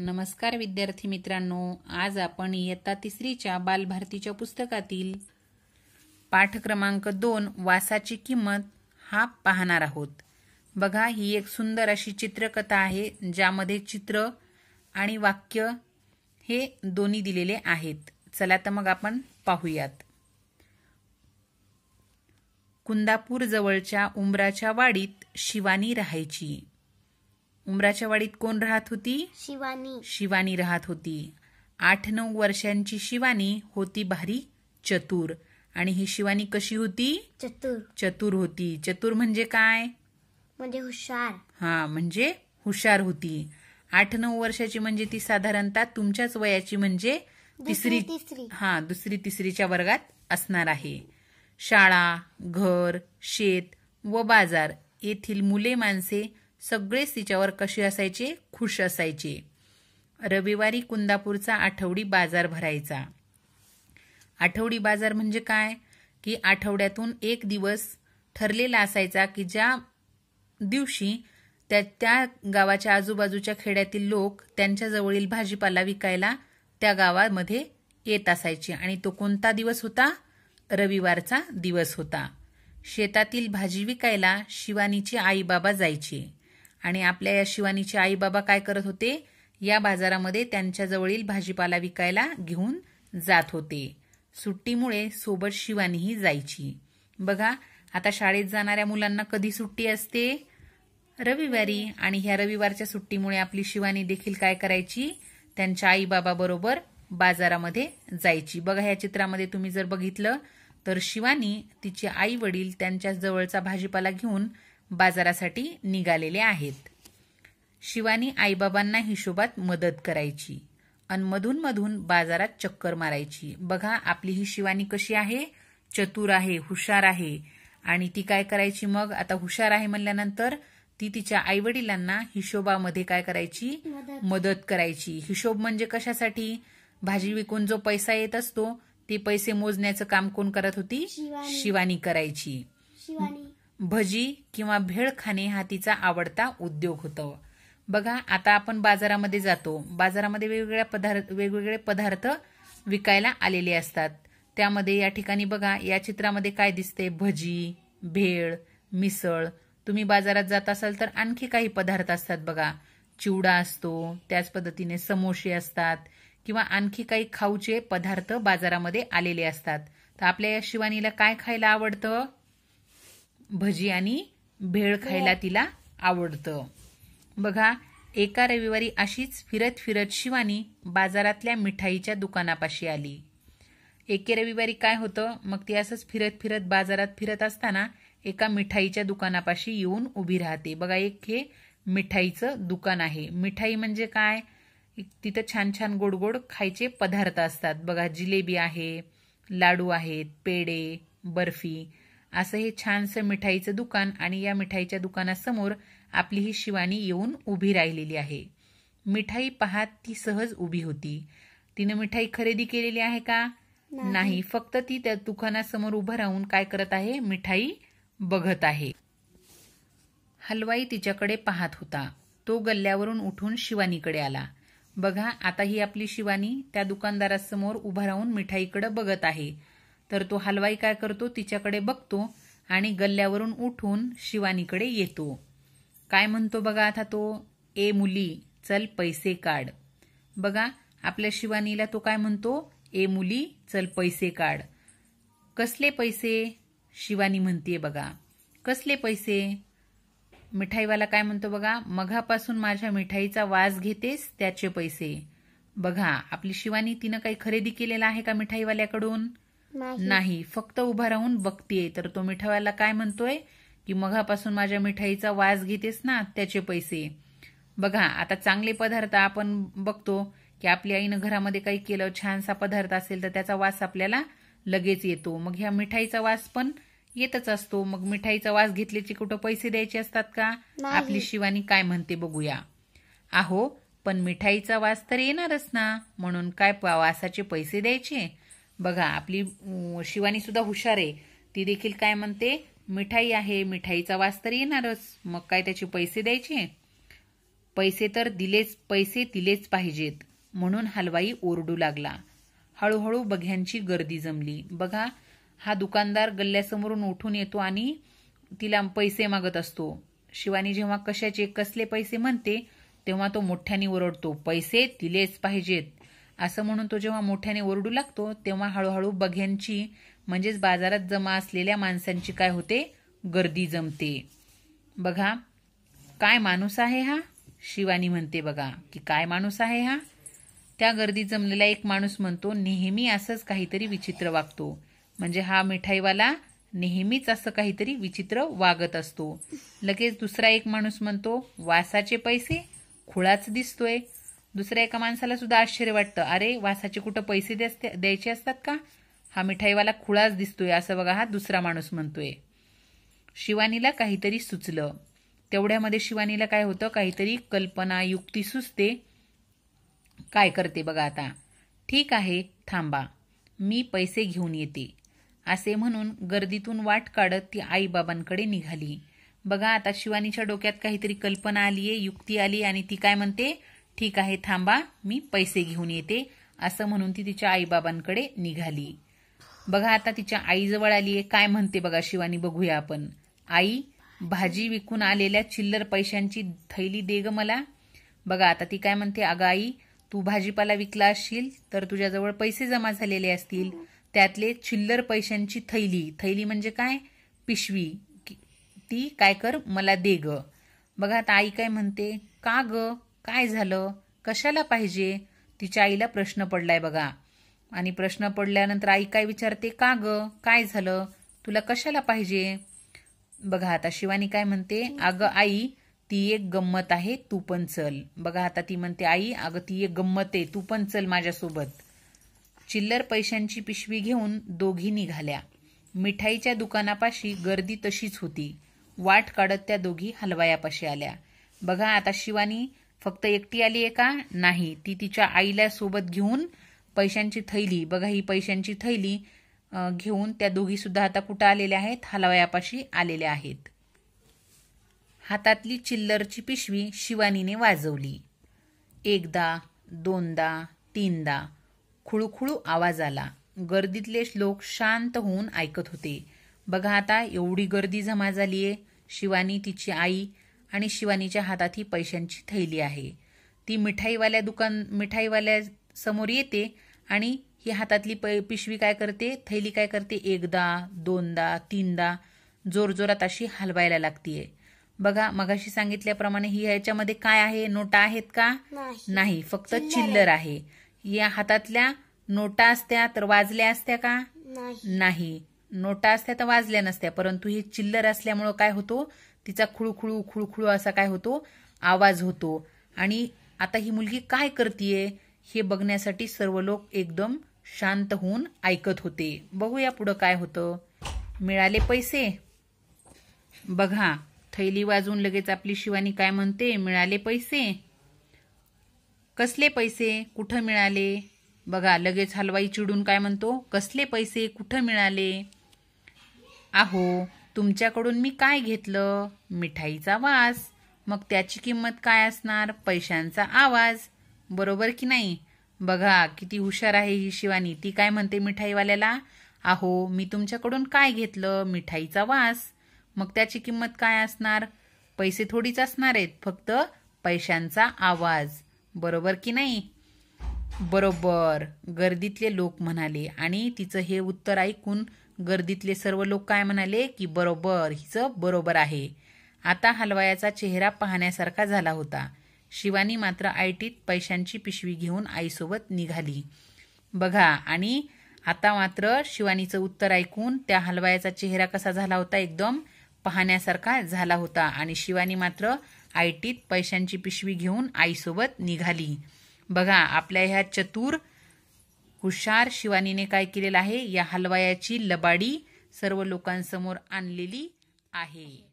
नमस्कार विद्यार्थी मित्रांनो आज आपण इयत्ता तिसरीच्या बालभारतीच्या पुस्तकातील पाठ क्रमांक दोन वासाची किंमत हा पाहणार आहोत. बघा ही एक सुंदर अशी चित्रकथा आहे ज्यामध्ये चित्र आणि वाक्य हे दोन्ही दिलेले आहेत. चला तर मग आपण पाहूयात. कुंदापूर जवळच्या उंबराच्या वाडीत शिवानी राहायची. उमराच्या वाडीत कोण राहत होती? शिवानी. शिवानी राहत होती. आठ नऊ वर्षांची शिवानी होती भारी चतुर. आणि ही शिवानी कशी होती? चतुर. चतुर होती. चतुर म्हणजे काय? म्हणजे हुशार. हा म्हणजे हुशार होती. आठ नऊ वर्षाची म्हणजे ती साधारणतः तुमच्याच वयाची म्हणजे तिसरी. हा दुसरी तिसरीच्या वर्गात असणार आहे. शाळा घर शेत व बाजार येथील मुले माणसे सगळेच तिच्यावर कसे असायचे? खुश असायचे. रविवारी कुंदापूरचा आठवडी बाजार भरायचा. आठवडी बाजार म्हणजे काय? की आठवड्यातून एक दिवस ठरलेला असायचा की ज्या दिवशी त्या त्या गावाच्या आजूबाजूच्या खेड्यातील लोक त्यांच्या जवळील भाजीपाला विकायला त्या गावामध्ये येत असायचे. आणि तो कोणता दिवस होता? रविवारचा दिवस होता. शेतातील भाजी विकायला शिवानीचे आईबाबा जायची जायचे. आणि आपल्या या शिवानीचे आई बाबा काय करत होते? या बाजारामध्ये त्यांच्याजवळील भाजीपाला विकायला घेऊन जात होते. सुट्टीमुळे सोबत शिवानीही जायची. बघा आता शाळेत जाणाऱ्या मुलांना कधी सुट्टी असते? रविवारी. आणि ह्या रविवारच्या सुट्टीमुळे आपली शिवानी देखील काय करायची? त्यांच्या आई बरोबर बाजारामध्ये जायची. बघा ह्या चित्रामध्ये तुम्ही जर बघितलं तर शिवानी तिचे आई वडील त्यांच्या जवळचा भाजीपाला घेऊन बाजारासाठी निघालेले आहेत. शिवानी आईबाबांना हिशोबात मदत करायची अन मधून मधून बाजारात चक्कर मारायची. बघा आपली ही शिवानी कशी आहे? चतुर आहे हुशार आहे. आणि ती काय करायची मग? आता हुशार आहे म्हणल्यानंतर ती तिच्या आईवडिलांना हिशोबामध्ये काय करायची? मदत. करायची. हिशोब म्हणजे कशासाठी? भाजी विकून जो पैसा येत असतो ते पैसे मोजण्याचं काम कोण करत होती? शिवानी. शिवानी करायची. शिवानी. भजी किंवा भेळ खाणे हा तिचा आवडता उद्योग होता. बघा आता आपण बाजारामध्ये जातो. बाजारामध्ये वेगवेगळ्या पदार्थ वेगवेगळे पदार्थ विकायला आलेले असतात. त्यामध्ये या ठिकाणी बघा या चित्रामध्ये काय दिसते? भजी भेळ मिसळ. तुम्ही बाजारात जात असाल तर आणखी काही पदार्थ असतात बघा. चिवडा असतो त्याच पद्धतीने समोसे असतात किंवा आणखी काही खाऊचे पदार्थ बाजारामध्ये आलेले असतात. तर आपल्या या शिवानीला काय खायला आवडतं? भजी आणि भेळ खायला तिला आवडतं. बघा एका रविवारी अशीच फिरत फिरत शिवानी बाजारातल्या मिठाईच्या दुकानापाशी आली. एके रविवारी काय होतं? मग ती असंच फिरत फिरत बाजारात फिरत असताना एका मिठाईच्या दुकानापाशी येऊन उभी राहते. बघा एक हे मिठाईचं दुकान आहे. मिठाई म्हणजे काय? तिथं छान छान गोड गोड खायचे पदार्थ असतात. बघा जिलेबी आहे लाडू आहेत पेढे बर्फी. असं हे छानसं मिठाईचं दुकान आणि या मिठाईच्या दुकानासमोर आपली ही शिवानी येऊन उभी राहिलेली आहे. मिठाई पाहत ती सहज उभी होती. तिनं मिठाई खरेदी केलेली आहे का? नाही. फक्त ती त्या दुकानासमोर उभं राहून काय करत आहे? मिठाई बघत आहे. हलवाई तिच्याकडे पाहत होता. तो गल्ल्यावरून उठून शिवानीकडे आला. बघा आता ही आपली शिवानी त्या दुकानदारासमोर उभा राहून मिठाईकडे बघत आहे. तर तो हलवाई काय करतो? तिच्याकडे बघतो आणि गल्ल्यावरून उठून शिवानीकडे येतो. काय म्हणतो बघा आता तो? ए मुली चल पैसे काढ. बघा आपल्या शिवानीला तो काय म्हणतो? ए मुली चल पैसे काढ. कसले पैसे? शिवानी म्हणतीये बघा. कसले पैसे? मिठाईवाला काय म्हणतो बघा? मघापासून माझ्या मिठाईचा वास घेतेस त्याचे पैसे. बघा आपली शिवानी तिनं काही खरेदी केलेला आहे का मिठाईवाल्याकडून? नाही. फक्त उभा राहून बघतीये. तर तो मिठाईवाला काय म्हणतोय? की मघापासून माझ्या मिठाईचा वास घेतेस ना त्याचे पैसे. बघा आता चांगले पदार्थ आपण बघतो की आपल्या आईनं घरामध्ये काही केलं छानसा पदार्थ असेल तर त्याचा वास आपल्याला लगेच येतो. मग ह्या मिठाईचा वास पण येतच असतो. मग मिठाईचा वास घेतल्याचे कुठं पैसे द्यायचे असतात का? आपली शिवानी काय म्हणते बघूया. आहो पण मिठाईचा वास तर येणारच ना. म्हणून काय वासाचे पैसे द्यायचे? बघा आपली शिवानी सुद्धा हुशार आहे. ती देखील काय म्हणते मिठाई आहे मिठाईचा वास तर येणारच. मग काय त्याचे पैसे द्यायचे? पैसे तर दिलेच पैसे दिलेच पाहिजेत. म्हणून हलवाई ओरडू लागला. हळूहळू बघ्यांची गर्दी जमली. बघा हा दुकानदार गल्ल्यासमोरून उठून येतो आणि तिला पैसे मागत असतो. शिवानी जेव्हा कशाचे कसले पैसे म्हणते तेव्हा तो मोठ्याने ओरडतो पैसे दिलेच पाहिजेत. असं म्हणून तो जेव्हा मोठ्याने ओरडू लागतो तेव्हा हळूहळू बघ्यांची म्हणजेच बाजारात जमा असलेल्या माणसांची काय होते? गर्दी जमते. बघा काय माणूस आहे हा? शिवानी म्हणते बघा की काय माणूस आहे हा? त्या गर्दी जमलेला एक माणूस म्हणतो नेहमी असंच काहीतरी विचित्र वागतो. म्हणजे हा मिठाईवाला नेहमीच असं काहीतरी विचित्र वागत असतो. लगेच दुसरा एक माणूस म्हणतो वासाचे पैसे खुळाच दिसतोय. दुसऱ्या एका माणसाला सुद्धा आश्चर्य वाटतं. अरे वासाचे कुठं पैसे द्यायचे असतात का? हा मिठाईवाला खुळाच दिसतोय असं बघा हा दुसरा माणूस म्हणतोय. शिवानीला काहीतरी सुचलं. तेवढ्यामध्ये शिवानीला काय होतं? काहीतरी कल्पना युक्ती सुचते. काय करते बघा आता? ठीक आहे थांबा. मी पैसे घेऊन येते. असे म्हणून गर्दीतून वाट काढत ती आईबाबांकडे निघाली. बघा आता शिवानीच्या डोक्यात काहीतरी कल्पना आलीये युक्ती आली आणि ती काय म्हणते? ठीक आहे थांबा मी पैसे घेऊन येते असं म्हणून ती तिच्या आईबाबांकडे निघाली. बघा आता तिच्या आईजवळ आली आहे काय म्हणते बघा शिवानी बघूया आपण. आई भाजी विकून आलेल्या चिल्लर पैशांची थैली दे ग मला. बघा आता ती काय म्हणते अगं आई तू भाजीपाला विकला असशील तर तुझ्याजवळ पैसे जमा झालेले असतील. त्यातले चिल्लर पैशांची थैली थैली म्हणजे काय? पिशवी. ती काय कर मला दे ग. बघा आता आई काय म्हणते का ग? काय झालं? कशाला पाहिजे? तिच्या आईला प्रश्न पडलाय बघा. आणि प्रश्न पडल्यानंतर आई काय विचारते? का ग? काय झालं? तुला कशाला पाहिजे? बघा आता शिवानी काय म्हणते? अगं आई ती एक गंमत आहे तू पण चल. बघा आता ती म्हणते आई अगं ती एक गंमत आहे तू पण चल माझ्यासोबत. चिल्लर पैशांची पिशवी घेऊन दोघी निघाल्या. मिठाईच्या दुकानापाशी गर्दी तशीच होती. वाट काढत त्या दोघी हलवायापाशी आल्या. बघा आता शिवानी फक्त एकटी आली आहे का? नाही. ती तिच्या आईला सोबत घेऊन पैशांची थैली बघा ही पैशांची थैली घेऊन त्या दोघी सुद्धा आता कुठं आलेल्या आहेत? हलवयापाशी आलेल्या आहेत. हातातली चिल्लरची पिशवी शिवानीने वाजवली. एकदा दोनदा तीनदा खुळूखुळू आवाज आला. गर्दीतले लोक शांत होऊन ऐकत होते. बघा आता एवढी गर्दी जमा झालीये. शिवानी तिची आई आणि शिवानीच्या हातात ही पैशांची थैली आहे. ती मिठाईवाल्या दुकान मिठाईवाल्या समोर येते आणि ही हातातली पिशवी काय करते? थैली काय करते? एकदा दोनदा तीनदा जोरजोरात अशी हलवायला लागतीये. बघा मगाशी सांगितल्याप्रमाणे ही ह्याच्यामध्ये काय आहे? नोटा आहेत का? नाही. फक्त चिल्लर आहे. या हातातल्या नोटा असत्या तर वाजल्या असत्या का? नाही. नोटा असत्या तर वाजल्या नसत्या परंतु ही चिल्लर असल्यामुळं काय होतो? तिचा खुळूखुळू खुळूखुळू असा काय होतो? आवाज होतो. आणि आता ही मुलगी काय करतीये हे बघण्यासाठी सर्व लोक एकदम शांत होऊन ऐकत होते. बघूया पुढं काय होतं. मिळाले पैसे? बघा थैली वाजून लगेच आपली शिवानी काय म्हणते? मिळाले पैसे? कसले पैसे? कुठं मिळाले? बघा लगेच हलवाई चिडून काय म्हणतो? कसले पैसे? कुठं मिळाले? आहो तुमच्याकडून मी काय घेतलं? मिठाईचा वास. मग त्याची किंमत काय असणार? पैशांचा आवाज. बरोबर की नाही? बघा किती हुशार आहे ही शिवानी. ती काय म्हणते मिठाईवाल्याला? आहो मी तुमच्याकडून काय घेतलं? मिठाईचा वास. मग त्याची किंमत काय असणार? पैसे थोडीच असणार आहेत फक्त पैशांचा आवाज. बरोबर की नाही? बरोबर. गर्दीतले लोक म्हणाले आणि तिचं हे उत्तर ऐकून गर्दीतले सर्व लोक काय म्हणाले की बरोबर हिचं बरोबर आहे. आता हलवायाचा चेहरा पाहण्यासारखा झाला होता. शिवानी मात्र आयटीत पैशांची पिशवी घेऊन आईसोबत निघाली. बघा आणि आता मात्र शिवानीचं उत्तर ऐकून त्या हलवायाचा चेहरा कसा झाला होता एकदम पाहण्यासारखा झाला होता आणि शिवानी मात्र आयटीत पैशांची पिशवी घेऊन आईसोबत निघाली. बघा आपल्या ह्या चतुर हुशार शिवानीने काय केलेलं आहे? या हलवायाची लबाडी सर्व लोकांसमोर आणलेली आहे.